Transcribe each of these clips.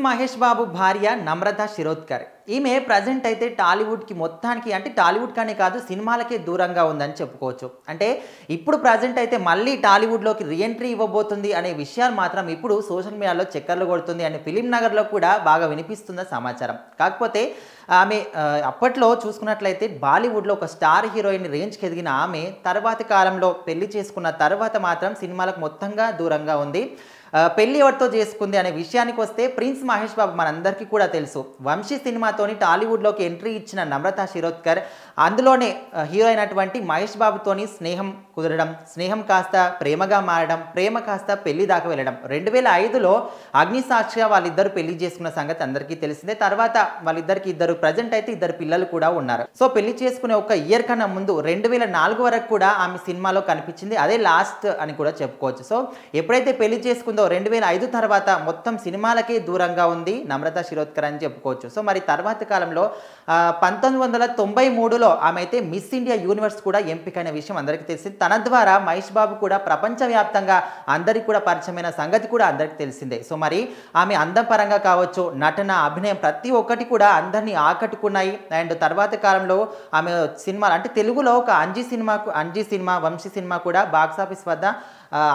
మహేష్ బాబు భార్య నమ్రత శిరోద్కర్ ఈమె ప్రజెంట్ అయితే టాలీవుడ్కి మొత్తానికి అంటే టాలీవుడ్ కానీ కాదు సినిమాలకే దూరంగా ఉందని చెప్పుకోవచ్చు. అంటే ఇప్పుడు ప్రజెంట్ అయితే మళ్ళీ టాలీవుడ్లోకి రీఎంట్రీ ఇవ్వబోతుంది అనే విషయాలు మాత్రం ఇప్పుడు సోషల్ మీడియాలో చక్కర్లు కొడుతుంది అని ఫిలిం నగర్లో కూడా బాగా వినిపిస్తున్న సమాచారం. కాకపోతే ఆమె అప్పట్లో చూసుకున్నట్లయితే బాలీవుడ్లో ఒక స్టార్ హీరోయిన్ రేంజ్కి ఎదిగిన ఆమె తర్వాతి కాలంలో పెళ్ళి చేసుకున్న తర్వాత మాత్రం సినిమాలకు మొత్తంగా దూరంగా ఉంది. పెళ్ళి ఎవరితో చేసుకుంది అనే విషయానికి వస్తే ప్రిన్స్ మహేష్ బాబు మనందరికీ కూడా తెలుసు. వంశీ సినిమాతోని టాలీవుడ్లోకి ఎంట్రీ ఇచ్చిన నమ్రత శిరోద్కర్ అందులోనే హీరో అయినటువంటి మహేష్ బాబుతోని స్నేహం కుదరడం స్నేహం కాస్త ప్రేమగా మారడం ప్రేమ కాస్త పెళ్ళి దాకా వెళ్ళడం. రెండు వేల ఐదులో అగ్నిసాక్షిగా వాళ్ళిద్దరు పెళ్ళి చేసుకున్న సంగతి అందరికీ తెలిసిందే. తర్వాత వాళ్ళిద్దరికి ఇద్దరు ప్రజెంట్ అయితే ఇద్దరు పిల్లలు కూడా ఉన్నారు. సో పెళ్ళి చేసుకునే ఒక ఇయర్ కన్నా ముందు రెండు వేల నాలుగు వరకు కూడా ఆమె సినిమాలో కనిపించింది. అదే లాస్ట్ అని కూడా చెప్పుకోవచ్చు. సో ఎప్పుడైతే పెళ్ళి చేసుకుందో రెండు వేల ఐదు తర్వాత మొత్తం సినిమాలకే దూరంగా ఉంది నమ్రత శిరోద్కర్ అని చెప్పుకోవచ్చు. సో మరి తర్వాత తర్వాత కాలంలో పంతొమ్మిది వందల తొంభై మూడులో ఆమె అయితే మిస్ ఇండియా యూనివర్స్ కూడా ఎంపికైన విషయం అందరికీ తెలిసింది. తన ద్వారా మహేష్ బాబు కూడా ప్రపంచవ్యాప్తంగా అందరికీ కూడా పరిచయమైన సంగతి కూడా అందరికీ తెలిసిందే. సో మరి ఆమె అందం పరంగా కావచ్చు నటన అభినయం ప్రతి ఒక్కటి కూడా అందరినీ ఆకట్టుకున్నాయి. అండ్ తర్వాత కాలంలో ఆమె సినిమాలు అంటే తెలుగులో ఒక అంజీ సినిమాకు అంజీ సినిమా వంశీ సినిమా కూడా బాక్స్ ఆఫీస్ వద్ద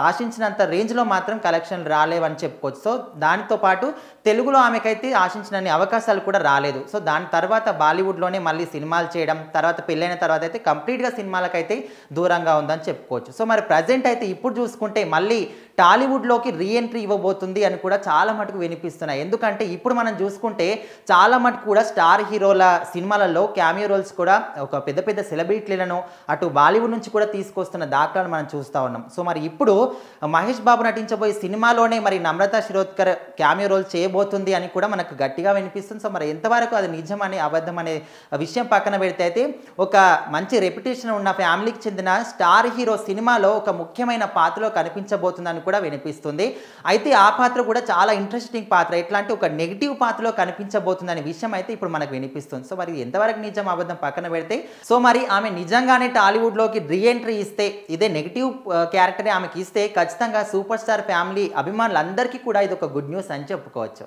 ఆశించినంత రేంజ్లో మాత్రం కలెక్షన్లు రాలేవని చెప్పుకోవచ్చు. సో దానితో పాటు తెలుగులో ఆమెకైతే ఆశించినన్ని అవకాశాలు కూడా రాలేదు. సో దాని తర్వాత బాలీవుడ్లోనే మళ్ళీ సినిమాలు చేయడం తర్వాత పెళ్ళైన తర్వాత అయితే కంప్లీట్గా సినిమాలకైతే దూరంగా ఉందని చెప్పుకోవచ్చు. సో మరి ప్రజెంట్ అయితే ఇప్పుడు చూసుకుంటే మళ్ళీ టాలీవుడ్లోకి రీఎంట్రీ ఇవ్వబోతుంది అని కూడా చాలా మటుకు వినిపిస్తున్నాయి. ఎందుకంటే ఇప్పుడు మనం చూసుకుంటే చాలా మటుకు కూడా స్టార్ హీరోల సినిమాలలో క్యామియో రోల్స్ కూడా ఒక పెద్ద పెద్ద సెలబ్రిటీలను అటు బాలీవుడ్ నుంచి కూడా తీసుకొస్తున్న దాఖలాలు మనం చూస్తూ ఉన్నాం. సో మరి ఇప్పుడు మహేష్ బాబు నటించబోయే సినిమాలోనే మరి నమ్రత శిరోద్కర్ క్యామియో రోల్ చేయబోతుంది అని కూడా మనకు గట్టిగా వినిపిస్తుంది. సో మరి ఎంతవరకు అది నిజం అని అబద్ధం అనే విషయం పక్కన పెడితే అయితే ఒక మంచి రెప్యుటేషన్ ఉన్న ఫ్యామిలీకి చెందిన స్టార్ హీరో సినిమాలో ఒక ముఖ్యమైన పాత్రలో కనిపించబోతుందని కూడా వినిపిస్తుంది. అయితే ఆ పాత్ర కూడా చాలా ఇంట్రెస్టింగ్ పాత్ర. ఎట్లాంటి ఒక నెగిటివ్ పాత్రలో కనిపించబోతుందనే విషయం అయితే ఇప్పుడు మనకు వినిపిస్తుంది. సో మరి ఎంతవరకు నిజం అబద్ధం పక్కన పెడితే సో మరి ఆమె నిజంగానే టాలీవుడ్లోకి రీఎంట్రీ ఇస్తే ఇదే నెగిటివ్ క్యారెక్టరే ఆమెకి ఇస్తే ఖచ్చితంగా సూపర్ స్టార్ ఫ్యామిలీ అభిమానులందరికీ కూడా ఇది ఒక గుడ్ న్యూస్ అని చెప్పుకోవచ్చు.